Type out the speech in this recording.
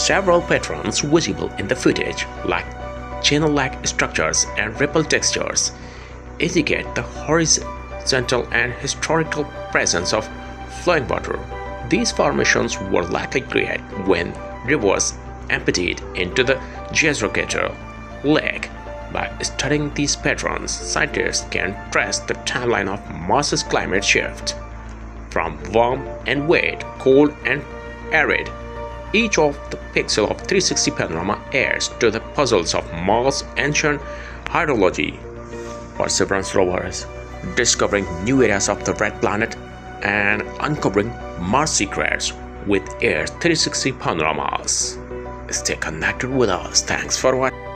several patterns visible in the footage, like channel-like structures and ripple textures, indicate the horizontal and historical presence of flowing water. These formations were likely created when rivers emptied into the Jezero Lake. By studying these patterns, scientists can trace the timeline of Mars's climate shift from warm and wet, cold and arid. Each of the pixel of 360 panorama adds to the puzzles of Mars' ancient hydrology. Perseverance rovers discovering new areas of the red planet and uncovering Mars secrets with Earth 360 panoramas. Stay connected with us. Thanks for watching.